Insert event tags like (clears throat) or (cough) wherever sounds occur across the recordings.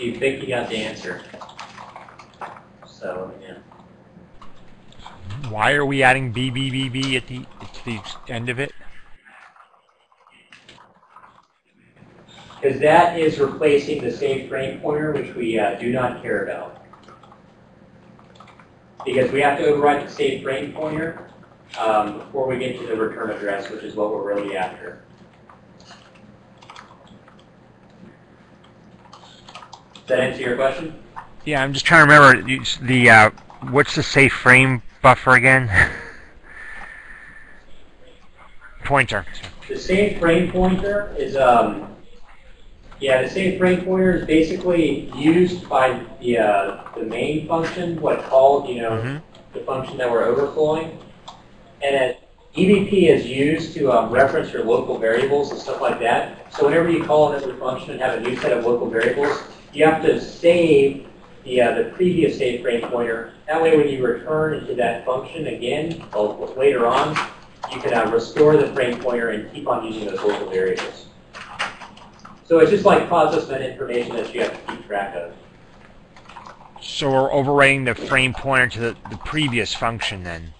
you think you got the answer. So, yeah. Why are we adding BBBB at the, at the end of it? Because that is replacing the save frame pointer, which we uh, do not care about. Because we have to override the save frame pointer um, before we get to the return address, which is what we're really after. That answer your question? Yeah, I'm just trying to remember the, uh, what's the safe frame buffer again? (laughs) Pointer. The safe frame pointer is, um, yeah, the save frame pointer is basically used by the, uh, the main function, what called, you know, Mhm. the function that we're overflowing. And then EVP is used to um, reference your local variables and stuff like that. So whenever you call another function and have a new set of local variables, you have to save the, uh, the previous save frame pointer. That way when you return into that function again, later on, you can uh, restore the frame pointer and keep on using those local variables. So it's just like process net information that you have to keep track of. So we're overwriting the frame pointer to the, the previous function then.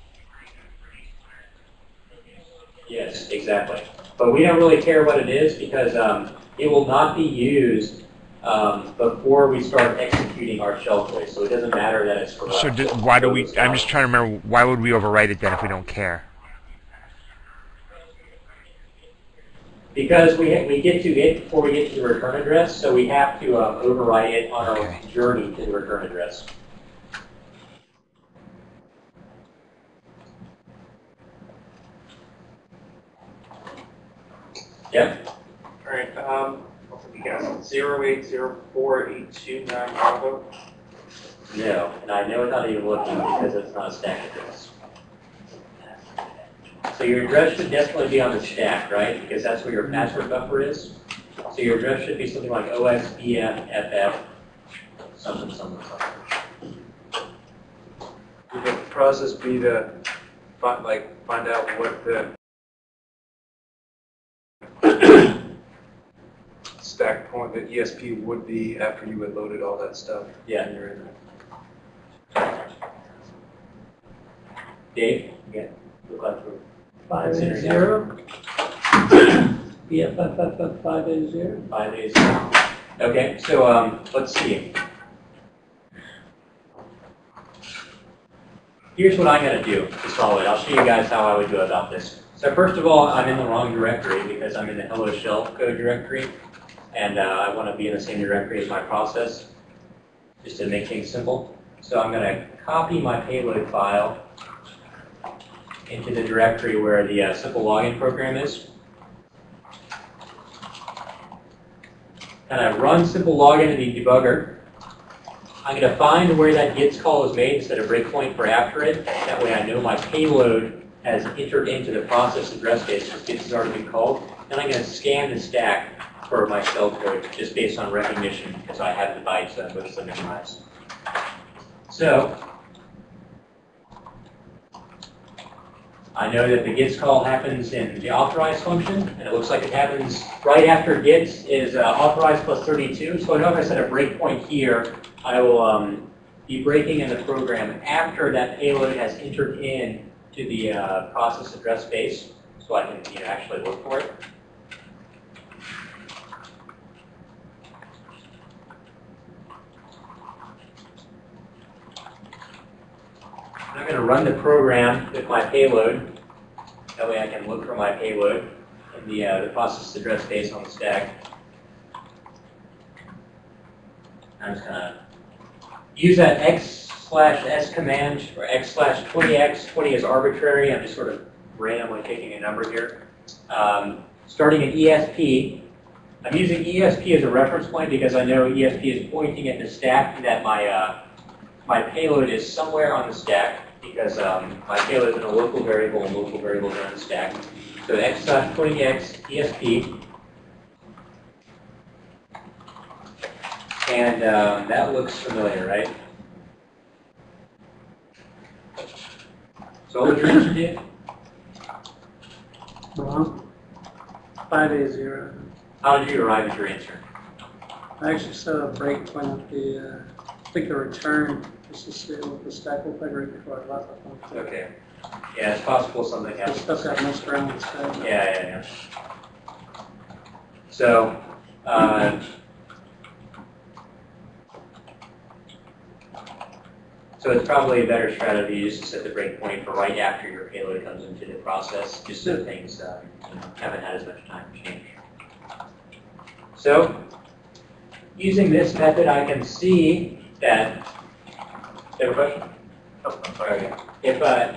Yes, exactly. But we don't really care what it is because um, it will not be used um, before we start executing our shell code. So it doesn't matter that it's for. So do, why do we, I'm just trying to remember, why would we overwrite it then if we don't care? Because we, we get to it before we get to the return address, so we have to um, overwrite it on Okay. our journey to the return address. Yep. All right, um, what we got? Zero eight zero four eight two nine Bravo. No, and I know it's not even looking because it's not a stack address. So your address should definitely be on the stack, right? Because that's where your password buffer is. So your address should be something like OSBFFF, something, something, something. Would the process be to find, like, find out what the stack point, the ESP would be after you had loaded all that stuff? Yeah. And you're in there. Dave, you got, look like we're Five eight Consider zero. BFFFF five eight zero. Okay, so, um, let's see. Here's what I'm gonna do to solve it. I'll show you guys how I would go about this. So first of all, I'm in the wrong directory because I'm in the hello shell code directory. And, uh, I wanna be in the same directory as my process, just to make things simple. So I'm gonna copy my payload file into the directory where the uh, simple login program is. And I run simple login in the debugger. I'm going to find where that gets call is made instead of breakpoint for after it. That way I know my payload has entered into the process address because this has already been called. Then I'm going to scan the stack for my shell code just based on recognition because I have the bytes that I'm supposed to memorize. So I know that the gets call happens in the authorize function, and it looks like it happens right after gets is uh, authorize plus 32. So I know if I set a breakpoint here, I will um, be breaking in the program after that payload has entered in to the uh, process address space, so I can you know, actually look for it. Run the program with my payload. That way I can look for my payload in the, uh, the process address space on the stack. I'm just going to use that x slash s command or x slash 20x. 20 is arbitrary. I'm just sort of randomly picking a number here. Um, starting at ESP. I'm using ESP as a reference point because I know ESP is pointing at the stack that my uh, my payload is somewhere on the stack because um, my payload is in a local variable and local variables are on the stack. So x slash 20x ESP. And um, that looks familiar, right? So what was your answer, Dave? Wrong. Five eight zero. How did you arrive at your answer? I actually saw a breakpoint at the, uh, I think the return, just to see what the stack looked like right before I left. I. Okay. Yeah, it's possible something happened. stuff got messed around instead. Yeah, yeah, yeah. So, uh, so it's probably a better strategy just to set the breakpoint for right after your payload comes into the process, just so things, uh, you know, haven't had as much time to change. So, using this method, I can see that, have a question? Oh, I'm sorry. If uh,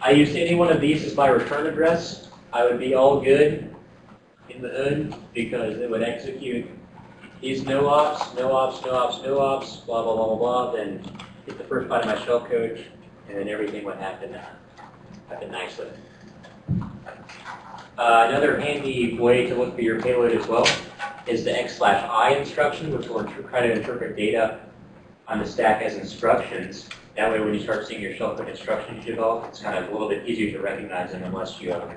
I used any one of these as my return address, I would be all good in the hood because it would execute these no ops, no ops, no ops, no ops, blah, blah, blah, blah, blah, then hit the first byte of my shellcode, and then everything would happen, uh, happen nicely. Uh, another handy way to look for your payload as well is the x slash i instruction, which will try to interpret data on the stack as instructions. That way, when you start seeing your shellcode instructions develop, it's kind of a little bit easier to recognize them unless you, uh,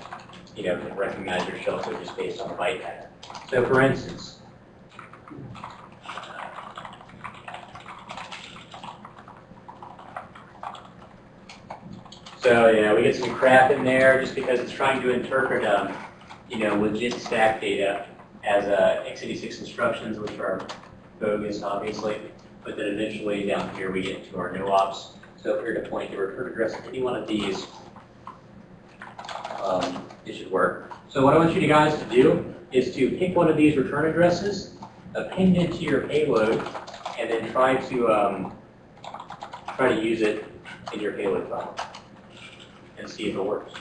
you know, can recognize your shellcode just based on the byte pattern. So for instance, so, yeah, we get some crap in there just because it's trying to interpret, um, you know, legit stack data as, uh, x86 instructions, which are bogus, obviously. But then eventually down here, we get to our no ops. So if we were to point the return address to any one of these, um, it should work. So what I want you guys to do is to pick one of these return addresses, append it to your payload, and then try to, um, try to use it in your payload file and see if it works.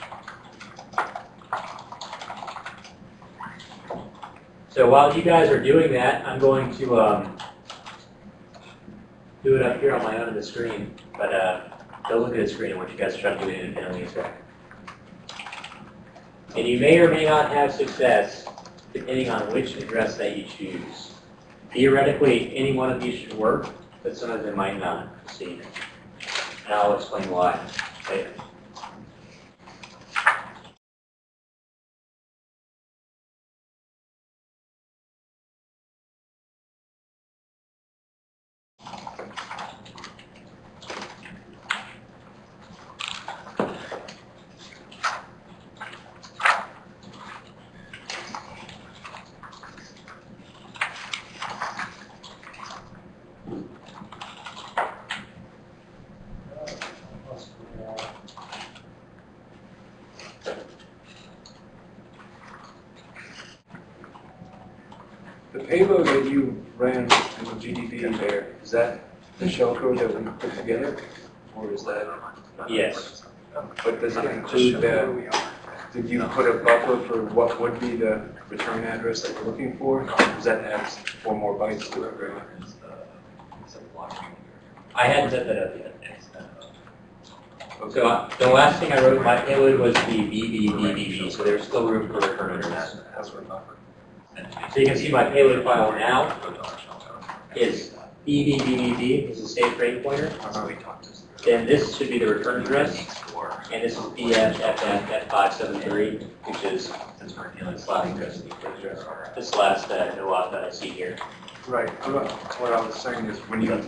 So while you guys are doing that, I'm going to, um, it up here on my own in the screen, but, uh, don't look at the screen, I want you guys try to do independently as well. And you may or may not have success depending on which address that you choose. Theoretically, any one of these should work, but some of them might not, see. And I'll explain why later. Payload that you ran in the GDB there, is that the shellcode that we put together? Or is that? Yes. But does it include the, did you put a buffer for what would be the return address that you're looking for? Does that add four more bytes to it? I hadn't set that up yet. So uh, the last thing I wrote in my payload was the BBBBB, so there's still room for return address. So you can see my payload file now is BBBBB, is a safe frame pointer. Then this should be the return address, and this is BFFF573, which is this last, this last uh, no op that I see here. Right, what what I was saying is when you,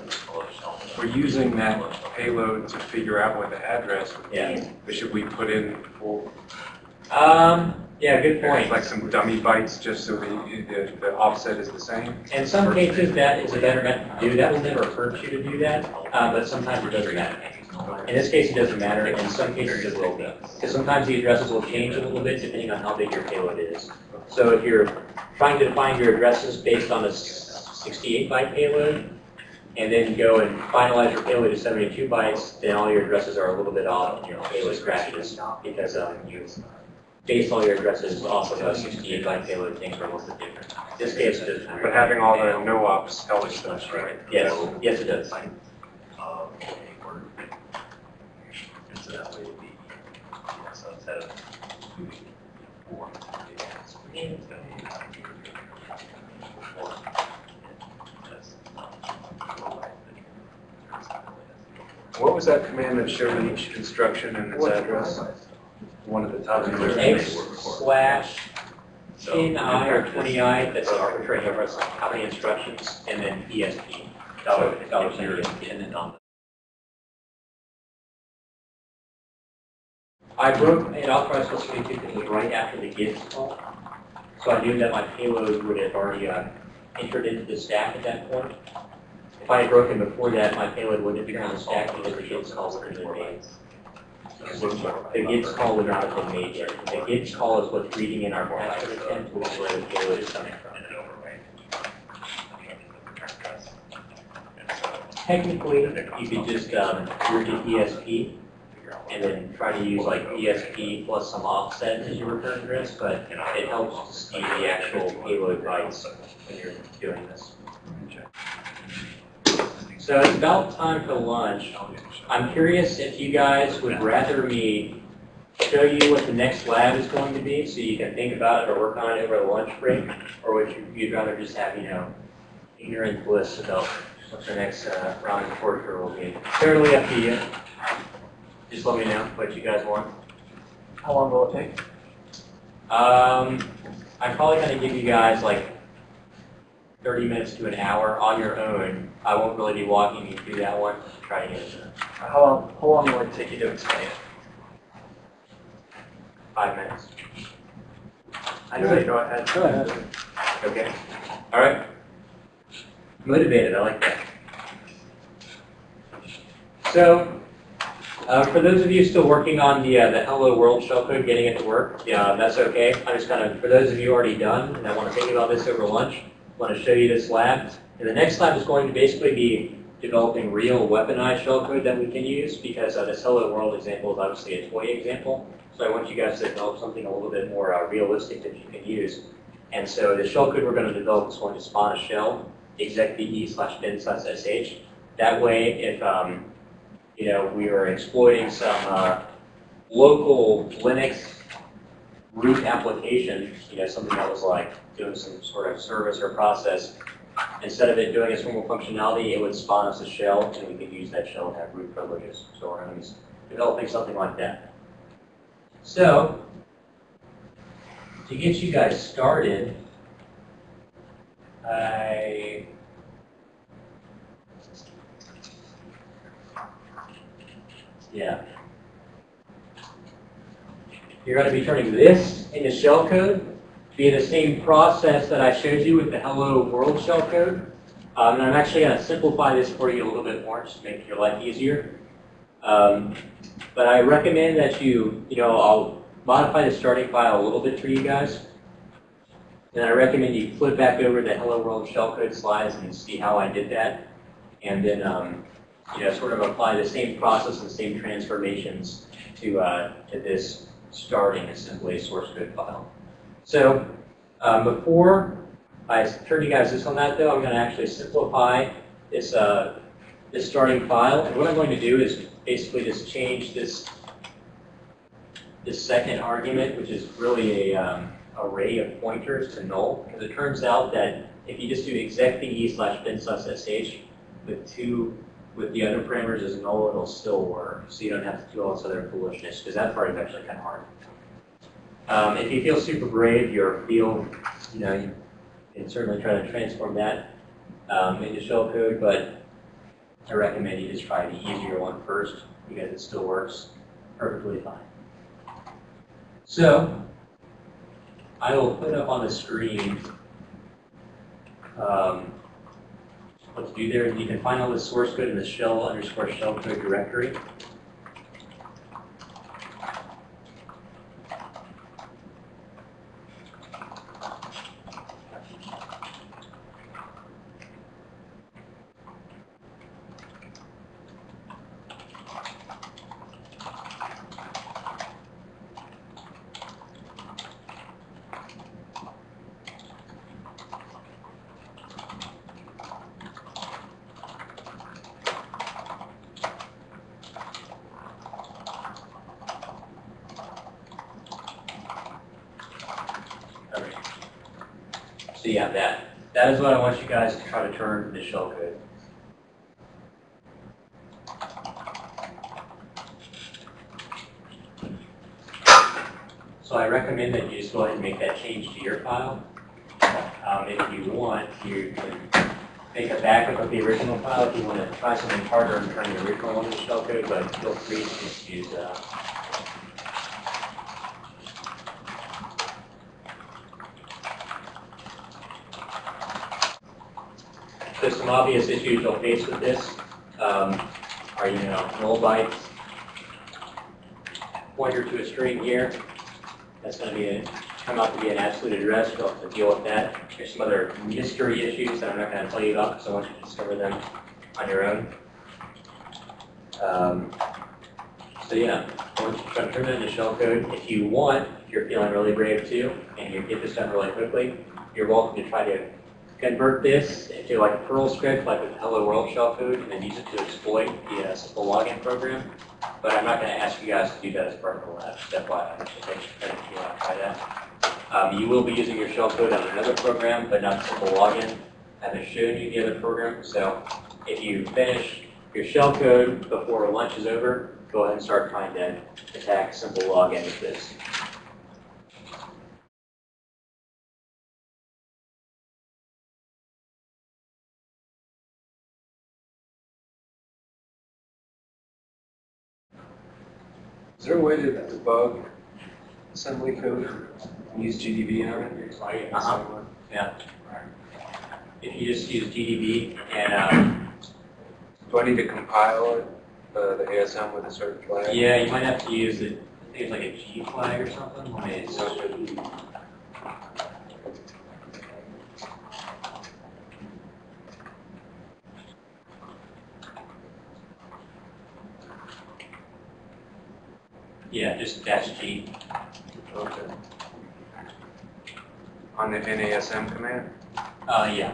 we're using that payload to figure out what the address would be. Yeah. Should we put in for, Um, yeah, good point. like some dummy bytes just so the, the the offset is the same? In some cases, that is a better method to do. That will never hurt you to do that, uh, but sometimes it doesn't matter. In this case, it doesn't matter. In some cases, it will be. Because sometimes the addresses will change a little bit depending on how big your payload is. So if you're trying to define your addresses based on a 68 byte payload, and then go and finalize your payload to 72 bytes, then all your addresses are a little bit off, and your payload crashes because um, you based all your addresses off of a 68 byte payload, things are a little bit different. In this case, it doesn't. But having all the no ops helps stuff, right? Yes, yes, it does. What was that command that showed each instruction and its address? One at the top of the X slash 10 I or 20 I, that's an arbitrary number, it's like how many instructions, and then ESP, dollar, dollar sign ESP, and then on. I broke an authorized specification because it was right after the GIDS call, so I knew that my payload would have already uh, entered into the stack at that point. If I had broken before that, my payload wouldn't have been on the stack because the GIDS call would have been made. The GIDS call would not have been made yet. The GIDS call is what's reading in our password attempt, which is where the payload is coming from. Technically, you could just um, root to ESP and then try to use like ESP plus some offset as your return address, but it helps to see the actual payload bytes when you're doing this. So it's about time for lunch. I'm curious if you guys would rather me show you what the next lab is going to be so you can think about it or work on it over the lunch break, or would you, you'd rather just have, you know, ignorant bliss about what the next uh, round of torture will be? Totally up to you. Just let me know what you guys want. How long will it take? Um, I'm probably gonna give you guys like thirty minutes to an hour on your own. I won't really be walking you through that one, try to get it in How long, how long will it take you to explain it? five minutes. I say go ahead. Go ahead. Okay, all right. Motivated, I like that. So, uh, for those of you still working on the, uh, the Hello World shellcode, getting it to work, yeah, that's okay. I'm just kind of, for those of you already done, and I want to think about this over lunch, I want to show you this lab. And the next lab is going to basically be developing real weaponized shellcode that we can use, because uh, this Hello World example is obviously a toy example. So I want you guys to develop something a little bit more uh, realistic that you can use. And so the shellcode we're going to develop is going to spawn a shell, execve slash bin slash sh. That way, if um, you know we are exploiting some uh, local Linux root application, you know something that was like doing some sort of service or process, instead of it doing its normal functionality, it would spawn us a shell, and we could use that shell to have root privileges. So we're going to be developing something like that. So, to get you guys started, I yeah. You're going to be turning this into shellcode via the same process that I showed you with the Hello World shellcode. Um, and I'm actually going to simplify this for you a little bit more, just to make your life easier. Um, but I recommend that you, you know, I'll modify the starting file a little bit for you guys. And I recommend you flip back over the Hello World shellcode slides and see how I did that. And then, um, you know, sort of apply the same process and same transformations to, uh, to this starting assembly source code file. So um, before I turn you guys this on that though, I'm going to actually simplify this, uh, this starting file. And what I'm going to do is basically just change this, this second argument, which is really a um, array of pointers to null. Because it turns out that if you just do execve slash bin slash sh with two with the other parameters as null, it'll still work. So you don't have to do all this other foolishness, because that part is actually kind of hard. Um, if you feel super brave, your field, you know, you can certainly try to transform that um, into shellcode, but I recommend you just try the easier one first, because it still works perfectly fine. So, I will put up on the screen um, what to do there. You can find all the source code in the shell underscore shell code directory. Okay. So yeah, that, that is what I want you guys to try to turn into shellcode. So I recommend that you just go ahead and make that change to your file. Um, if you want, you can make a backup of the original file if you want to try something harder and turn the original one into shellcode, but feel free to just use, uh, There's some obvious issues you'll face with this, um, are, you know, null bytes, pointer to a string here, that's gonna be, a- come out to be an absolute address, you'll have to deal with that. There's some other mystery issues that I'm not gonna tell you about, because I want you to discover them on your own. Um, So yeah, want you to to turn that into shellcode. If you want, if you're feeling really brave too, and you get this done really quickly, you're welcome to try to convert this into like a Perl script, like with Hello World shellcode, and then use it to exploit the uh, simple login program. But I'm not going to ask you guys to do that as part of the lab, I should take if you want to try that. Um, you will be using your shellcode on another program, but not simple login. I haven't shown you the other program, so if you finish your shellcode before lunch is over, go ahead and start trying to attack simple login with this. Is there a way to debug assembly code use GDB on it? Uh-huh. Yeah. If you just use GDB and, um, Do I need to compile it, uh, the ASM with a certain flag? yeah, you might have to use it, I think it's like a G flag or something, when it's, yeah, just dash G. Okay. On the NASM command? Uh, yeah.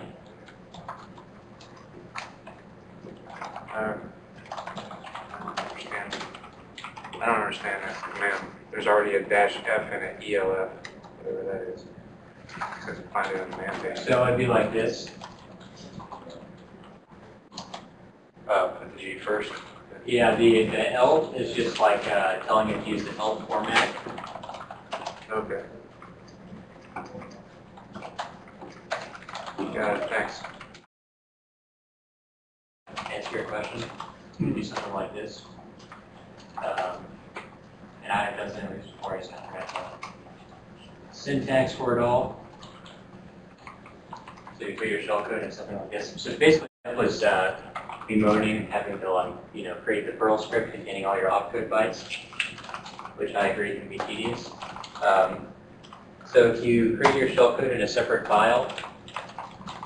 Uh, I don't understand. I don't understand that command. There's already a dash F and an ELF, whatever that is. Couldn't find it on the man page. So it'd be like this. Uh, put the G first. Yeah, the, the ELF is just like, uh, telling it to use the ELF format. Okay. Got it, thanks. answer your question, can do something like this. Um, And I have done this before, I just kind of read the syntax for it all. So you put your shellcode in something like this. So basically, that was uh, bemoaning having to like, you know, create the Perl script containing all your opcode bytes, which I agree can be tedious. Um, So if you create your shellcode in a separate file,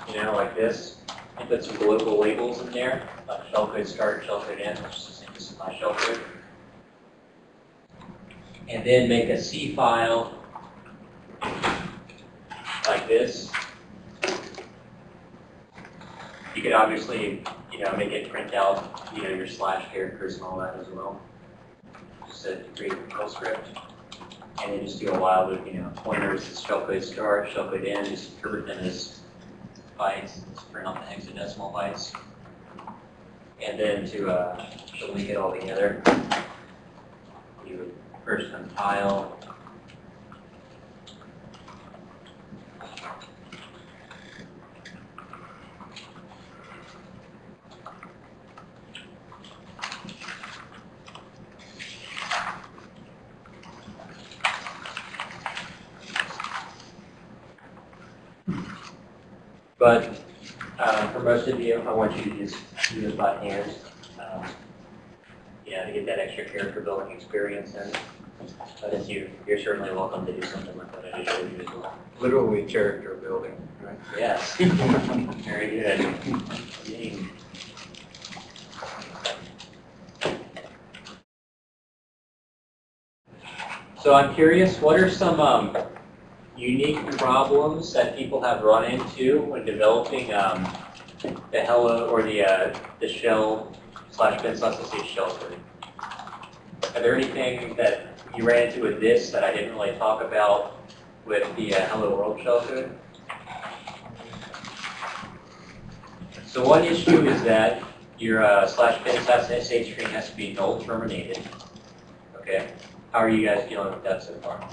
you know, like this, and put some global labels in there, like shellcode start, shellcode end, which is the same as my shellcode. And then make a C file like this. You could obviously, you know, make it print out, you know, your slash characters and all that as well. Just to create a Perl script. And then just do a while loop, you know, pointers, shellcode start, shellcode end, just interpret them as bytes, just print out the hexadecimal bytes. And then to, uh, to link it all together, you would first compile. But um, for most you, I want you to just do it by hand. um, Yeah, to get that extra character building experience in. But if you, you're certainly welcome to do something like that I you as well. Literally character building, right? Yes. (laughs) Very good. Yay. So I'm curious, what are some um, unique problems that people have run into when developing um, the Hello or the uh, the shell slash bin slash shell code? Are there anything that you ran into with this that I didn't really talk about with the uh, Hello World shell code? So one issue is that your uh, slash bin slash sh string has to be null terminated. Okay, how are you guys dealing with that so far?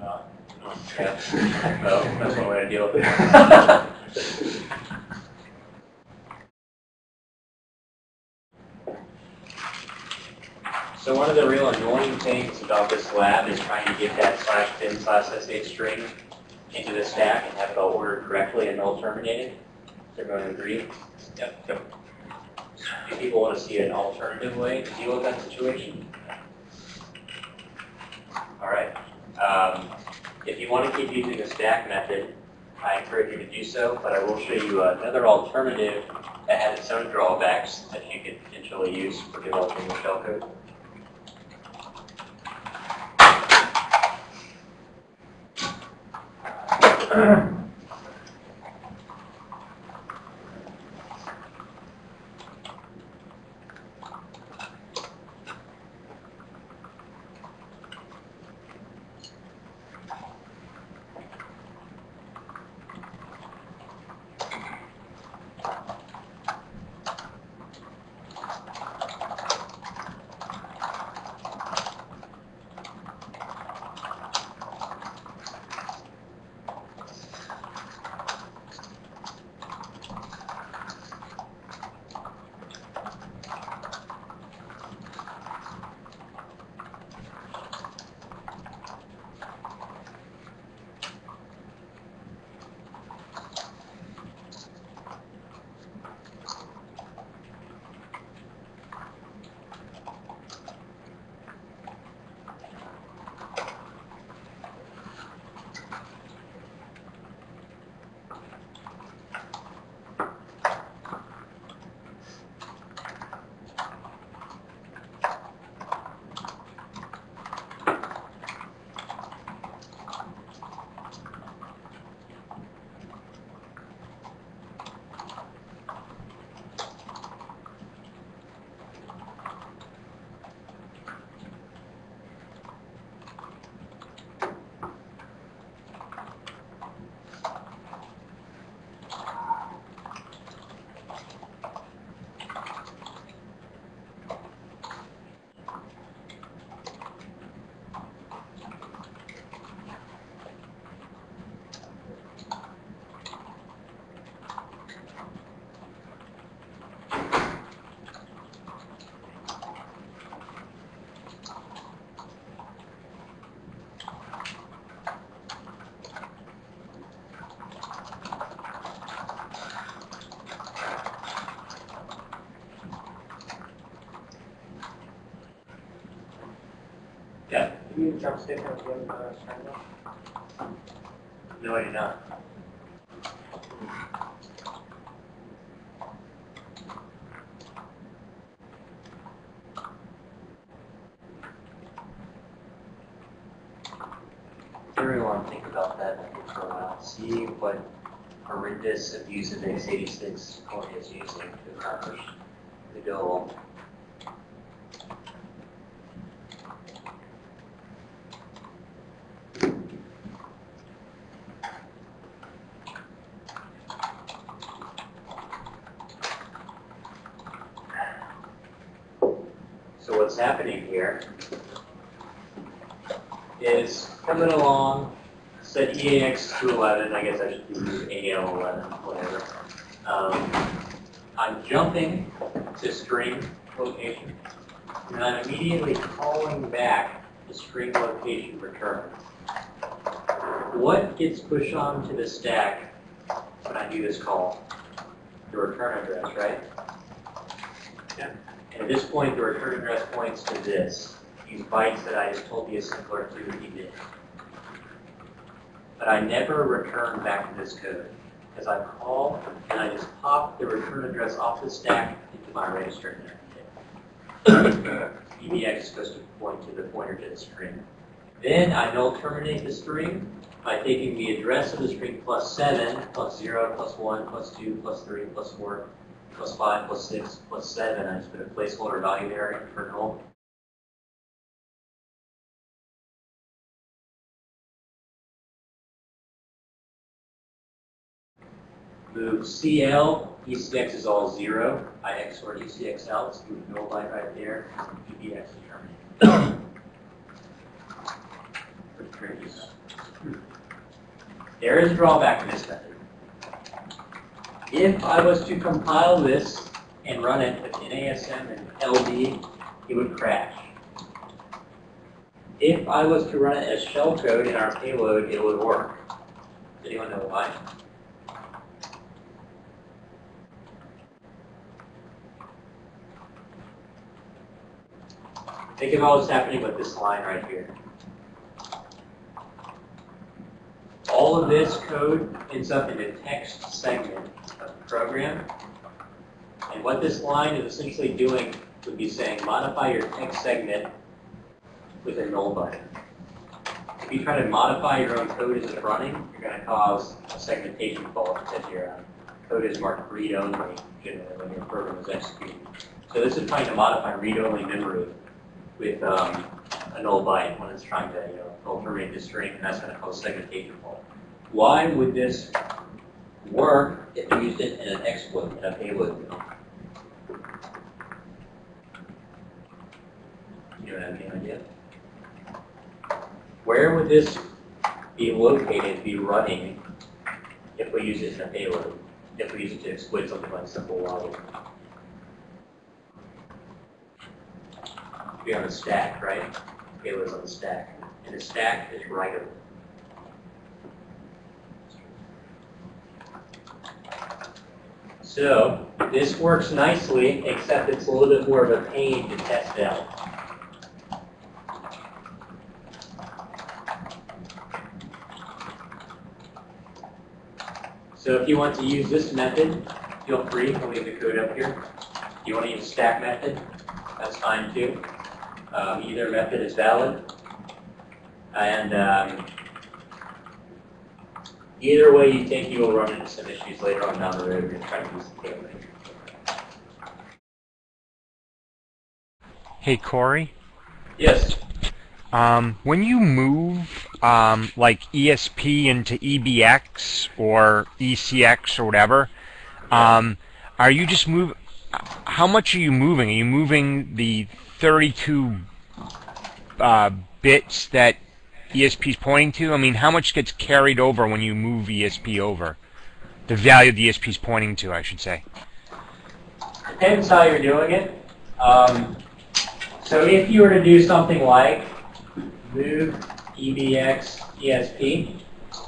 Uh, Yeah, well, (laughs) that's one way to deal with it. (laughs) (laughs) So one of the real annoying things about this lab is trying to get that slash bin slash sh string into the stack and have it all ordered correctly and null terminated. Does everyone agree? Yep. Yep. Do people want to see an alternative way to deal with that situation? All right. Um, if you want to keep using the stack method, I encourage you to do so, but I will show you another alternative that has its own drawbacks that you could potentially use for developing your uh (clears throat) shell code. Can you jump stick on the. No, I do not. Everyone think about that for a while. See what horrendous abuse of x86 is using to accomplish the goal. So what's happening here is coming along, set EAX to 11, I guess I should do AL 11, whatever. Um, I'm jumping to string location, and I'm immediately calling back the string location return. What gets pushed onto the stack when I do this call? The return address, right? Yeah. And at this point, the return address points to this, these bytes that I just told the assembler to emit. But I never return back to this code, because I call and I just pop the return address off the stack into my register. EBX supposed to point to the pointer to the string. Then I null terminate the string by taking the address of the string plus seven, plus zero, plus one, plus two, plus three, plus four, plus five, plus six, plus seven, I just put a placeholder value there for null. Move CL, ECX is all zero, I XOR ECX out, so move null byte right there. Pretty. There is a drawback to this method. If I was to compile this and run it with NASM and LD, it would crash. If I was to run it as shellcode in our payload, it would work. Does anyone know why? Think all that's happening with this line right here. All of this code ends up in a text segment of the program. And what this line is essentially doing would be saying, modify your text segment with a null button. If you try to modify your own code as it's running, you're going to cause a segmentation fault because your uh, code is marked read-only when your program is executing. So this is trying to modify read-only memory with um, a null byte when it's trying to you know, the string, and that's going to cause segmentation fault. Why would this work if we used it in an exploit, in a payload? You don't have any idea? Where would this be located, be running, if we use it in a payload? If we use it to exploit something like simple logic? Be on a stack, right? Payload's on the stack, and the stack is writable. So, this works nicely, except it's a little bit more of a pain to test out. So if you want to use this method, feel free, I'll leave the code up here. If you want to use stack method, that's fine too. Um, either method is valid. And um, either way you take, you will run into some issues later on down the road if you're trying to use the payload. Hey, Corey. Yes. Um, when you move um, like ESP into EBX or ECX or whatever, um, are you just move? How much are you moving? Are you moving the 32 uh, bits that ESP is pointing to? I mean, how much gets carried over when you move ESP over? The value the ESP is pointing to, I should say. Depends how you're doing it. Um, so if you were to do something like move EBX ESP,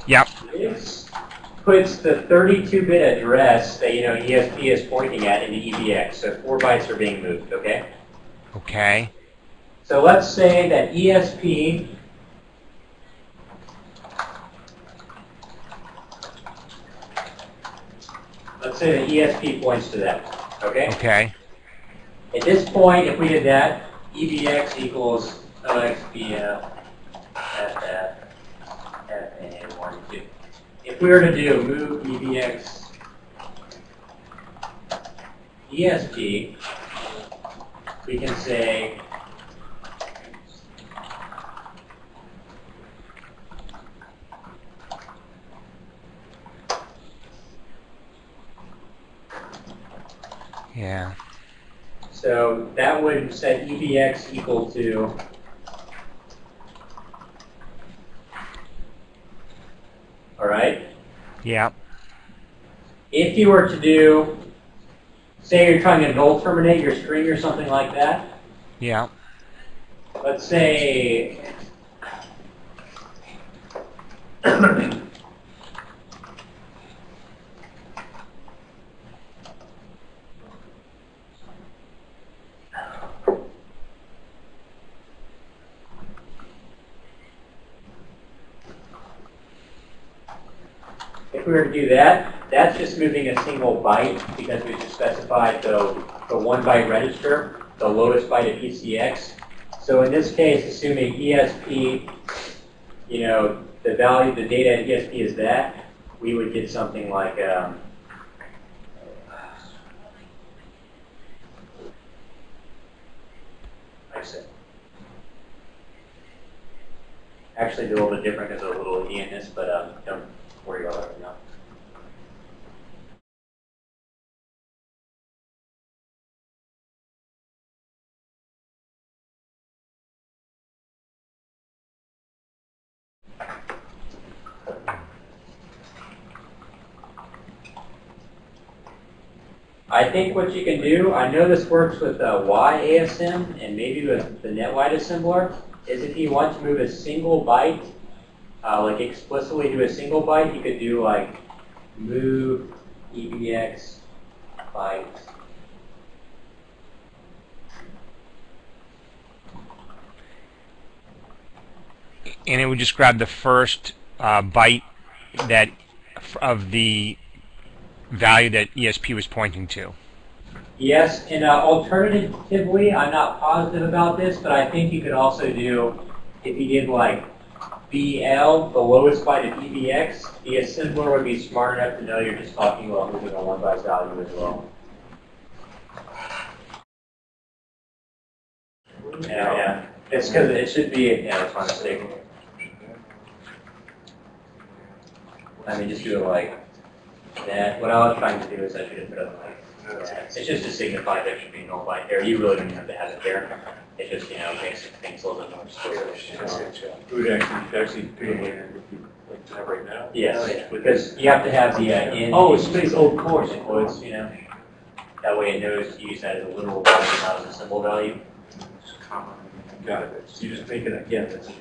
Yep. this puts the 32-bit address that you know ESP is pointing at into EBX. So four bytes are being moved. Okay. Okay. So let's say that ESP Let's say that ESP points to that, okay? Okay. At this point, if we did that, EBX equals OXBF FF FA1, 2. If we were to do move EBX ESP, we can say Yeah. So that would set EBX equal to all right. Yep. If you were to do, say you're trying to null terminate your string or something like that, Yeah. let's say If we were to do that, that's just moving a single byte because we just specified the, the one byte register, the lowest byte of ECX. So in this case, assuming ESP, you know, the value, the data at ESP is that, we would get something like, um, I said. Actually, they're a little bit different because a little E in this, but um, don't worry about it right now. I think what you can do, I know this works with uh, YASM and maybe with the NetWide assembler, is if you want to move a single byte, uh, like explicitly do a single byte, you could do like move EBX byte. And it would just grab the first uh, byte that of the value that ESP was pointing to. Yes, and uh, alternatively, I'm not positive about this, but I think you could also do, if you did like BL, the lowest byte of EBX, the assembler would be smart enough to know you're just talking about moving a one byte value as well. Yeah, yeah. It's because it should be, yeah, it's my mistake. I mean, just do it like that. What I was trying to do is I should have put it like that. It's just to signify there should be no byte there. You really don't have to have it there. It just, you know, makes things a little bit more clear. Would actually, actually it like that right now? Yes, because you have to have the uh, in. Oh, it's space old course. It quotes, you know. That way it knows to use that as a literal value, not as a symbol value. Got it. So you just make it, again, it's a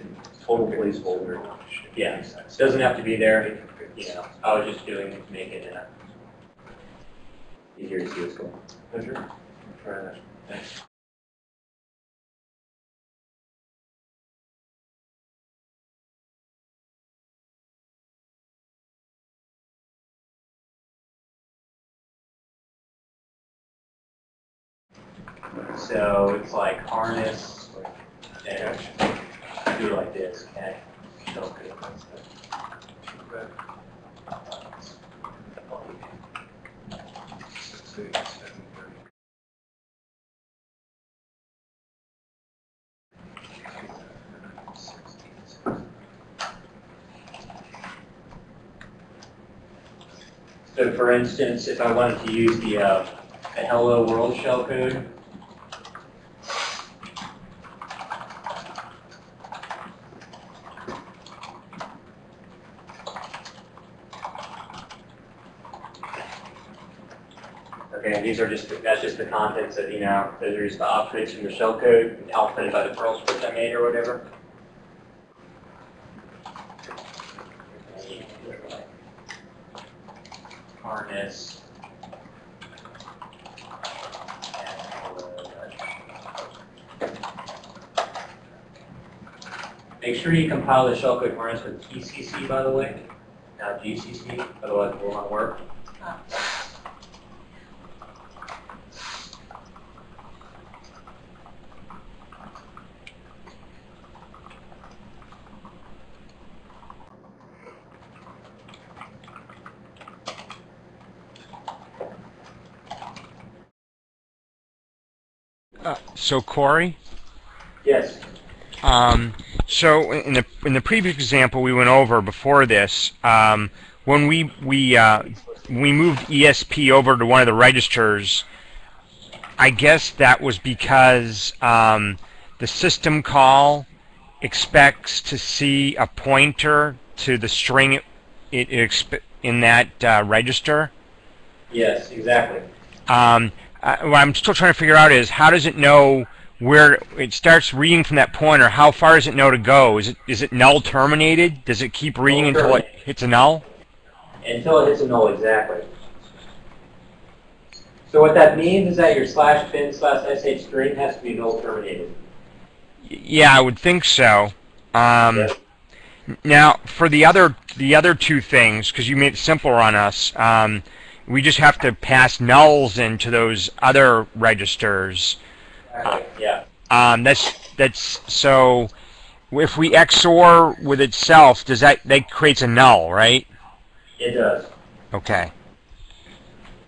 total placeholder. Yeah, it doesn't have to be there, you know. I was just doing it to make it uh, easier to see on. Measure? Try that. So it's like harness and do it like this, okay? So good. So for instance, if I wanted to use the, uh, the hello world shellcode, and these are just, that's just the contents of, you know, just the outputs from the shellcode, outputted by the Perl script I made or whatever. Harness. Make sure you compile the shellcode harness with TCC, by the way, not GCC, otherwise it will not work. Uh, so Corey, Yes. um, so in the in the previous example we went over before this, um, when we we uh, we moved ESP over to one of the registers, I guess that was because um, the system call expects to see a pointer to the string it, it in that uh, register. Yes, exactly. Um, uh, what I'm still trying to figure out is how does it know where it starts reading from that point, or How far does it know to go? Is it is it null terminated? Does it keep reading Null until it hits a null? Until it hits a null, exactly. So what that means is that your slash bin slash sh string has to be null terminated. Yeah, I would think so. Um, Yes. Now, for the other the other two things, because you made it simpler on us, um, we just have to pass nulls into those other registers. Exactly. Yeah. Um, that's that's so. If we XOR with itself, does that that creates a null, right? It does. Okay.